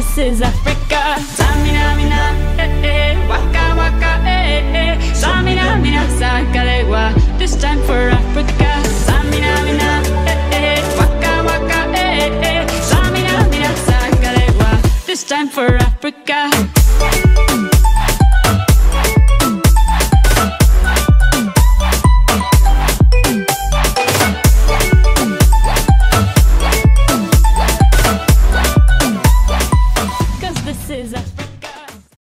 this is Africa. Tamina, mina, eh, eh, waka, waka, eh, eh. Samina, mina, sangalewa, this time for Africa. Samina, mina, eh, eh, waka, waka, eh, eh. Samina, mina, sangalewa, this time for Africa. is